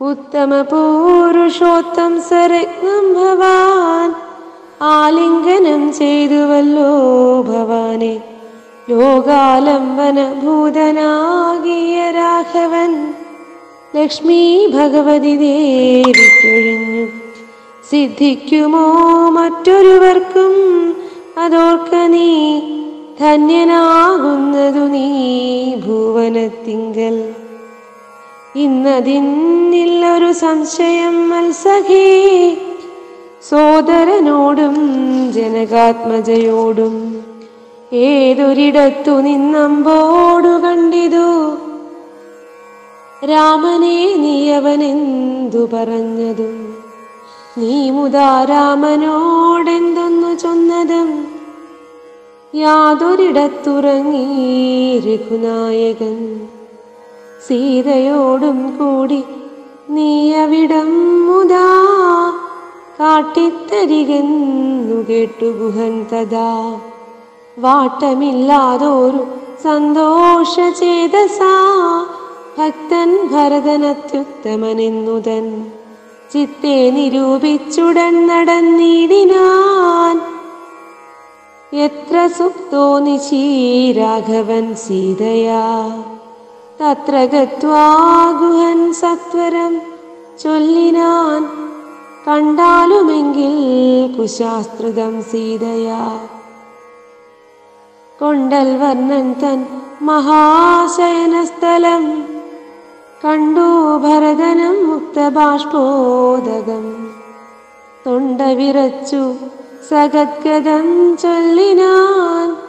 ഉത്തമപൂരുഷോത്തം സരത്നം ഭവാൻ. ആലിംഗനം ചെയ്തുവല്ലോ ഭവാനെ. ലോകാലംബന ഭൂതനാകിയ രാഘവൻ. ലക്ഷ്മി ഭഗവതി ദേവിക്കൊഴിഞ്ഞു. സിദ്ധിക്കുമോ മറ്റൊരുവർക്കും? അതോർക്ക നീ ധന്യനാകുന്നതു നീ ഭുവനത്തിങ്കൽ. ഇന്നതിന്നില്ലൊരു സംശയം മത്സഹി. സോദരനോടും ജനകാത്മജയോടും ഏതൊരിടത്തു നിന്നമ്പോടു കണ്ടിതു? രാമനെ നീയവനെന്തു പറഞ്ഞതും? നീ മുതാ രാമനോടെന്തൊന്നു ചൊന്നതും? യാതൊരിടത്തുറങ്ങി രഘുനായകൻ സീതയോടും കൂടി നീയവിടം മുതാ കാട്ടിത്തരികെന്നു കേട്ടു ഗുഹൻ തഥാ. വാട്ടമില്ലാതോരു സന്തോഷ ചേതസാ ഭക്തൻ ഭരതനത്യുത്തമനെന്നുതൻ. ചിത്തെ നിരൂപിച്ചുടൻ നടന്നിടിനാൻ എത്ര സുപ്തോ നിശീ രാഘവൻ സീതയാ. തത്ര ഗുഹൻ സത്വരം ചൊല്ലിനാൻ കണ്ടാലുമെങ്കിൽ കുശാസ്ത്രിതം സീതയാ കൊണ്ടൽ വർണൻ തൻ മഹാശയനസ്ഥലം കണ്ടു ഭരതനം മുക്തബാഷ്പോദകം. തൊണ്ട വിറച്ചു സഗദ്ഗതം ചൊല്ലിനാൻ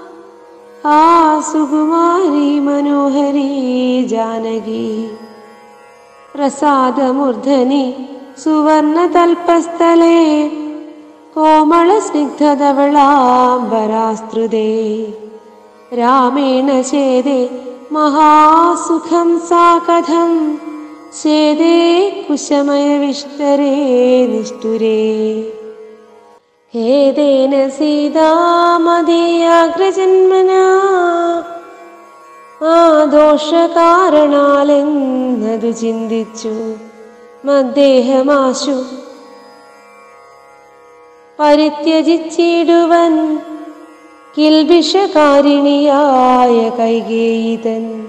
आ सुकुमारी मनोहरी जानकी प्रसादमूर्धनि सुवर्णतल्पस्थले कोमलस्निग्धवलाम्बरास्तुदे रामेण चेदे महासुखं सा कथं चेदे कुशमयविष्टरे निष्ठुरे ഹേതേന സീതാമതീയാഗ്രജന്മനാ? ആ ദോഷകാരണാലെന്നതു ചിന്തിച്ചു മദ്ദേഹമാശു. പരിത്യജിച്ചിടുവൻ കിൽബിഷകാരിണിയായ കൈകേയിതൻ.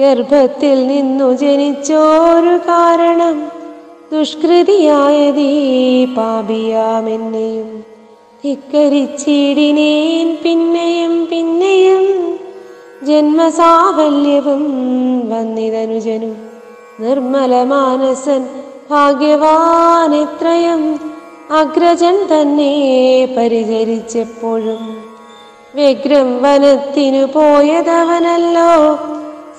ഗർഭത്തിൽ നിന്നു ജനിച്ചോരു കാരണം ദുഷ്കൃതിയായതീ പാപിയാമെന്നെയും ധിക്കരിച്ചിടിനേൻ പിന്നെയും പിന്നെയും ജന്മസാഫല്യവും വന്നിതനുജനു നിർമ്മല മാനസൻ ഭാഗ്യവാൻ എത്രയും അഗ്രജൻ തന്നെ പരിചരിച്ചപ്പോഴും. വ്യഗ്രം വനത്തിനു പോയതവനല്ലോ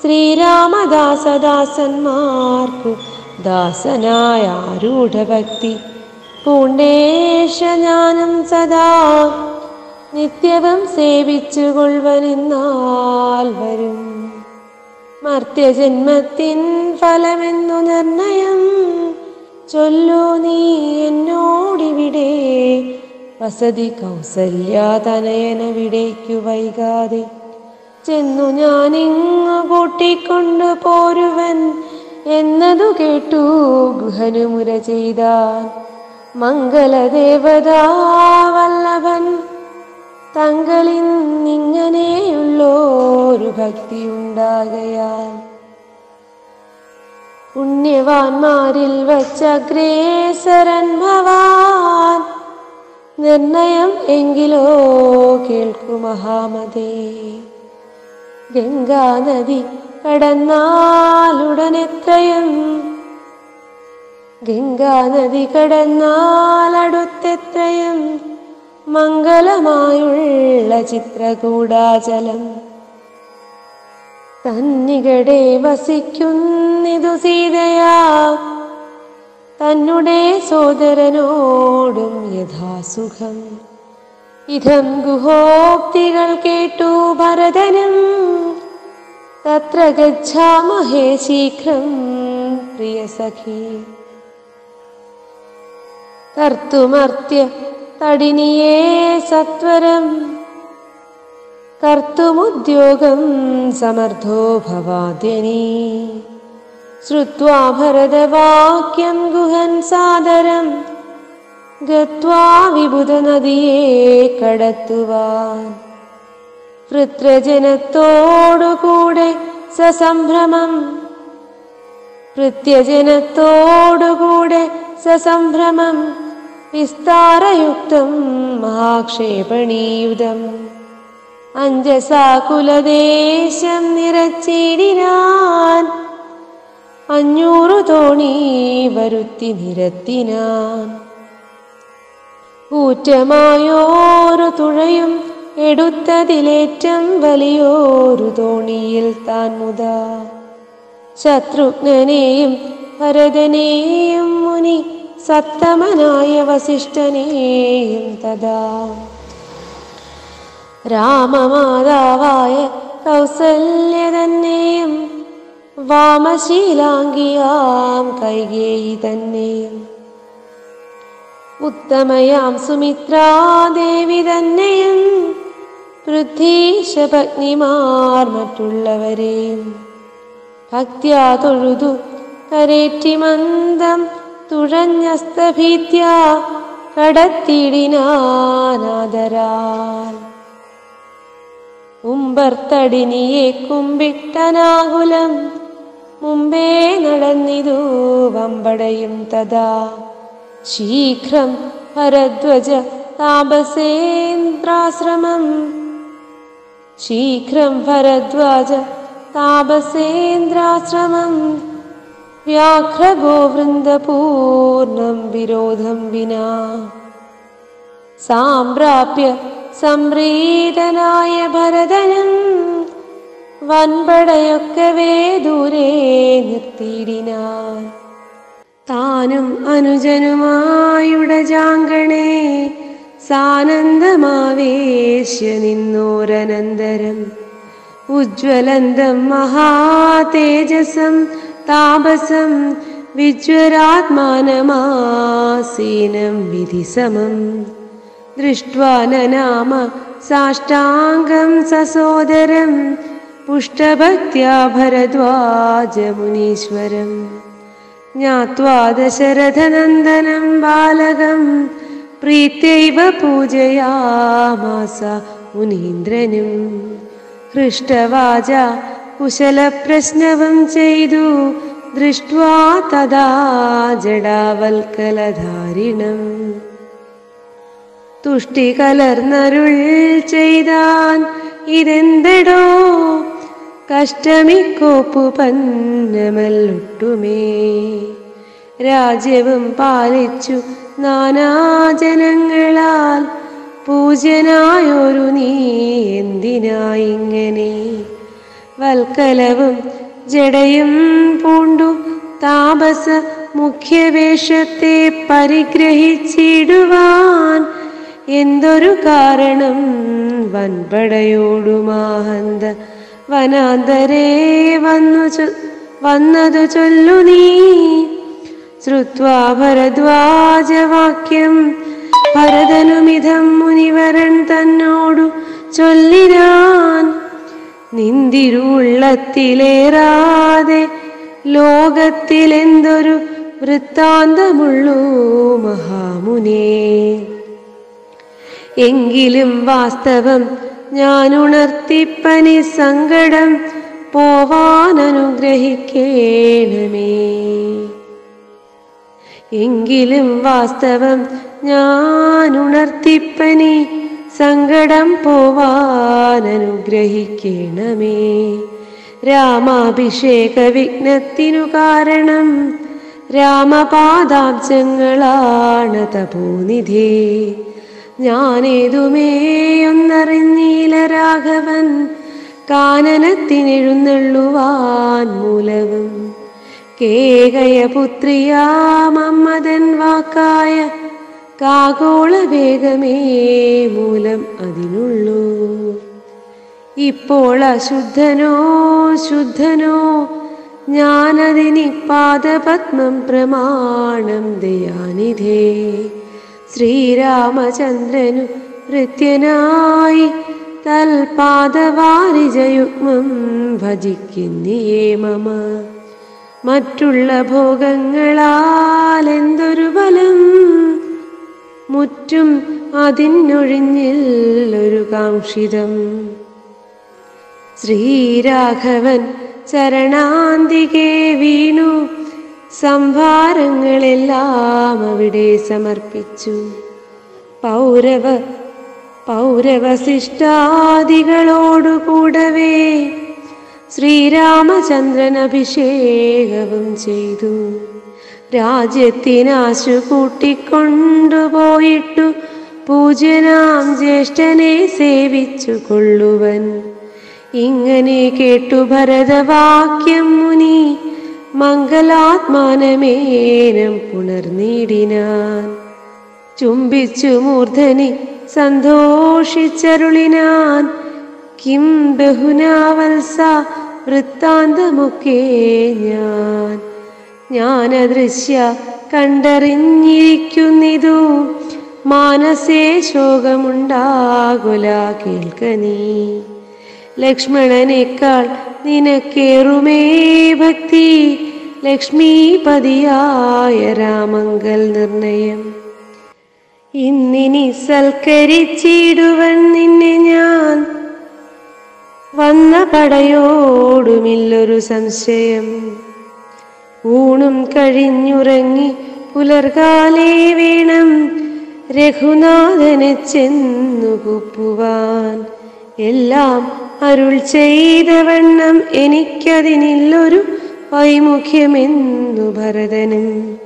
ശ്രീരാമദാസദാസന്മാർക്കു ദാസനായ ആരൂഢഭക്തി. പൂണ്ടേശജ്ഞാനം സദാ നിത്യവും സേവിച്ചു കൊള്ളുവനെന്നാൽ വരും. മർത്യജന്മത്തിൻ ഫലമെന്നു നിർണയം ചൊല്ലു നീ എന്നോടിവിടെ. വസതി കൗസല്യ കൗസല്യാതനയനവിടേക്കു വൈകാതെ ചെന്നു ഞാനിങ്ങു കൂട്ടിക്കൊണ്ടു പോരുവൻ എന്നതു കേട്ടു ഗുഹനുമുര ചെയ്താൻ. മംഗളദേവതാ വല്ലഭൻ തങ്ങളിൽ നിങ്ങനെയുള്ളോരു ഭക്തി ഉണ്ടാകയാൽ പുണ്യവാന്മാരിൽ വച്ചഗ്രേസരൻ ഭവാൻ നിർണയം എങ്കിലോ കേൾക്കു മഹാമതേ. ഗംഗാനദി കടന്നാലുടനെത്രയും ഗംഗാനദി കടന്നാലടുത്തെത്രയും മംഗളമായുള്ള ചിത്രകൂടാചലം. തന്നികടെ വസിക്കുന്നിതു സീതയാ. തന്നെ സോദരനോടും യഥാസുഖം. ഇതം ഗുഹോക്തികൾ കേട്ടു ഭരതനും. തത്ര ഗച്ഛാമഹേ ശീഘ്രം പ്രിയ സഖി കർത്തുമർത്യ തടിനിയേ സത്വരം. കർത്തുമുദ്യോഗം സമർത്ഥോ ഭവാദ്യനി ശ്രുവാ ഭരതവാക്യം ഗുഹൻ സാദരം. ഗത്വാ വിബുധനദിയെ കടത്തുവാൻ. വൃത്രജനത്തോടുകൂടെ സസംഭ്രമം. ഭൃത്യജനത്തോടുകൂടെ സസംഭ്രമം വിസ്താരയുക്തം മഹാക്ഷേപണീയുതം അഞ്ചസാകുലദേശം നിറച്ചിടിനാൻ അഞ്ഞൂറു തോണി വരുത്തി നിരത്തിനാൻ. ഊറ്റമായോരു തുഴയും എടുത്തതിലേറ്റം വലിയോരു തോണിയിൽ താൻ മുത. ശത്രുഘ്നനെയും ഭരതനെയും മുനി സത്തമനായ വസിഷ്ഠനെയും തഥാ. രാമമാതാവായ കൗസല്യ തന്നെയും വാമശീലാംഗിയാം കൈകേയി തന്നെയും. ഉത്തമയാം സുമിത്രാദേവി തന്നെയും പൃഥ്വീശപത്നിമാർ മറ്റുള്ളവരെയും ഭക്തിയാ തൊഴുതു കരേറ്റി മന്ദം തുഴഞ്ഞസ്തഭീത്യ കടത്തിടിനാനാദരാൽ ഉമ്പർത്തടിനിയെ കുമ്പിട്ടനാകുലം മുമ്പേ നടന്നിതു വമ്പടയും തഥാ ശീഘ്രം ഭരദ്വജ താപസേന്ദ്രാശ്രമം ശീഘ്രം ഭരദ്വാജ താപസേന്ദ്രാശ്രമം വ്യാഘ്രഗോവൃന്ദപൂർണം വിരോധം വിനാ. സാമ്പ്രാപ്യ സംപ്രീതനായ ഭരതനും വൻപടയൊക്കവേ ദൂരെ നിർത്തിയിടിനാൻ താനും അനുജനുമായുടജാങ്കണേ സാനന്ദമാവേശ്യ നിന്നോരനന്തരം. ഉജ്വലന്തം മഹാതേജസം विज्वरात्मानमासीनं विधिसमं दृष्ट्वा न नाम साष्टाङ्गं ससोदरं पुष्टभक्त्या भरद्वाजमुनीश्वरम् ज्ञात्वा दशरथनन्दनं बालकं प्रीत्यैव पूजयामास मुनीन्द्रनि हृष्टवाजा കുശലപ്രശ്നവം ചെയ്തു. ദൃഷ്ട്വാ തുഷ്ടി കലർന്നരുൾ ചെയ്താൻ ഇതെന്തടോ? കഷ്ടമിക്കോപ്പു പന്നമല്ലുട്ടുമേ. രാജ്യവും പാലിച്ചു നാനാജനങ്ങളാൽ പൂജനായൊരു നീ എന്തിനായിങ്ങനെ വൽക്കലവും ജടയും പൂണ്ടു. താപസ മുഖ്യവേഷത്തെ പരിഗ്രഹിച്ചിടുവാൻ എന്തൊരു കാരണം? വൻപടയോടുമാഹന്ത വനാന്തരേ വന്നു വന്നതു ചൊല്ലു നീ. ശ്രുത്വാ ഭരദ്വാജവാക്യം ഭരതനുമിതം മുനിവരൻ തന്നോടു ചൊല്ലിനാൻ നിന്തിരുള്ളത്തിലേറാതെ ലോകത്തിലെന്തൊരു വൃത്താന്തമുള്ളൂ മഹാമുനേ. എങ്കിലും വാസ്തവം ഞാൻ ഉണർത്തിപ്പനി സങ്കടം പോവാൻ അനുഗ്രഹിക്കേണമേ എങ്കിലും വാസ്തവം ഞാൻ ഉണർത്തിപ്പനി സങ്കടം പോവാൻ അനുഗ്രഹിക്കണമേ രാമാഭിഷേക വിഘ്നത്തിനു കാരണം രാമപാദാബ്ജങ്ങളാണ് തപോനിധേ. ഞാനേതുമേ ഒന്നറിഞ്ഞീല രാഘവൻ കാനനത്തിനെഴുന്നള്ളുവാൻ മൂലവും. കേകയ പുത്രിയാമമ്മതൻ വാക്കായ കാകോള വേഗമേ മൂലം അതിനുള്ളൂ. ഇപ്പോൾ അശുദ്ധനോ ശുദ്ധനോ ഞാനതിനി പാദപത്മം പ്രമാണം ദയാനിധേ. ശ്രീരാമചന്ദ്രനു കൃത്യനായി തൽപാദവാരിജയുഗ്മം ഭജിക്കുന്നിയേ മമ. മറ്റുള്ള ഭോഗങ്ങളാൽ എന്തൊരു ബലം മുറ്റും അതിനൊഴിഞ്ഞില്ലൊരു കാംക്ഷിതം. ശ്രീരാഘവൻ ചരണാന്തികെ വീണു. സംഭാരങ്ങളെല്ലാം അവിടെ സമർപ്പിച്ചു. പൗരവ പൗരവശിഷ്ടാദികളോടുകൂടവേ ശ്രീരാമചന്ദ്രൻ അഭിഷേകവും ചെയ്തു. രാജ്യത്തിനാശു കൂട്ടിക്കൊണ്ടുപോയിട്ടു പൂജനാം ജ്യേഷ്ഠനെ സേവിച്ചു കൊള്ളുവൻ ഇങ്ങനെ കേട്ടു ഭരതവാക്യം മുനി മംഗലാത്മാനമേനം പുണർനീടിനാൻ ചുംബിച്ചു മൂർധനി സന്തോഷിച്ചരുളിനാൻ. കിം ബഹുനാവത്സ വൃത്താന്തമൊക്കെ ഞാൻ. ജ്ഞാനദൃശ്യ കണ്ടറിഞ്ഞിരിക്കുന്നിതു മാനസേ ശോകമുണ്ടാകുല കേൾക്ക നീ. ലക്ഷ്മണനേക്കാൾ നിനക്കേറുമേ ഭക്തി. ലക്ഷ്മീപതിയായ രാമങ്കൽ നിർണയം. ഇന്നിനി സൽക്കരിച്ചിടുവൻ നിന്നെ ഞാൻ. വന്ന പടയോടുമില്ലൊരു സംശയം. ഊണും കഴിഞ്ഞുറങ്ങി പുലർകാലേ വേണം രഘുനാഥനെ ചെന്നു കുപ്പുവാൻ എല്ലാം അരുൾ ചെയ്ത വണ്ണം എനിക്കതിനില്ലൊരു വൈമുഖ്യമെന്നു ഭരതനും?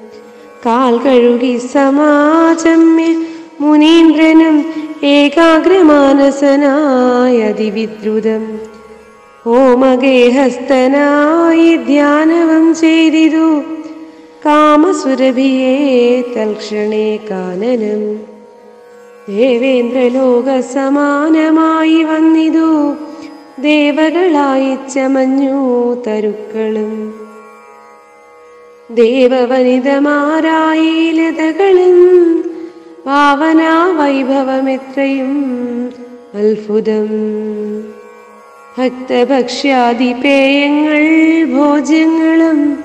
കാൽ കഴുകി സമാജമ്യ മുനീന്ദ്രനും ഏകാഗ്രമാനസനായ അതിവിദ്രുതം. ഓമഗേഹസ്തനായി ധ്യാനവം ചെയ്തിതു കാമസുരഭിയെ തൽക്ഷണേ കാനനം. ദേവേന്ദ്രലോക സമാനമായി വന്നിതു ദേവകളായി ചമഞ്ഞു തരുക്കളും. ദേവവനിതമാരായി ലതകളും പാവനാ വൈഭവമെത്രയും അത്ഭുതം. ഭക്തഭക്ഷ്യാദിപേയങ്ങൾ ഭോജ്യങ്ങളും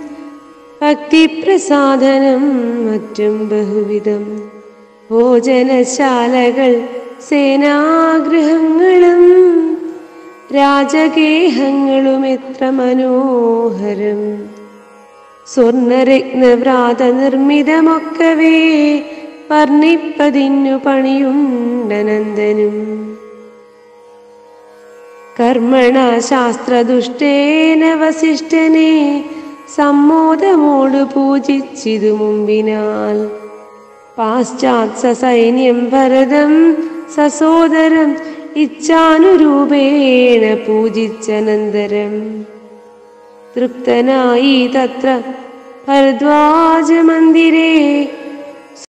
ഭക്തിപ്രസാദനം മറ്റും ബഹുവിധം. ഭോജനശാലകൾ സേനാഗൃഹങ്ങളും രാജഗേഹങ്ങളും എത്ര മനോഹരം. സ്വർണരത്നവ്രാത നിർമ്മിതമൊക്കവേ വർണിപ്പതിന്നു പണിയുണ്ടനന്ദനും കർമ്മണ ശാസ്ത്രദുഷ്ടേന വസിഷ്ഠനെ സമ്മോദമോട് പൂജിച്ചിതു മുമ്പിനാൽ. പാശ്ചാത്യ സൈന്യം ഭരതം സസോദരം ഇച്ഛാനുരൂപേണ പൂജിച്ചനന്തരം തൃപ്തനായി തത്ര ഭരദ്വാജമന്ദിരേ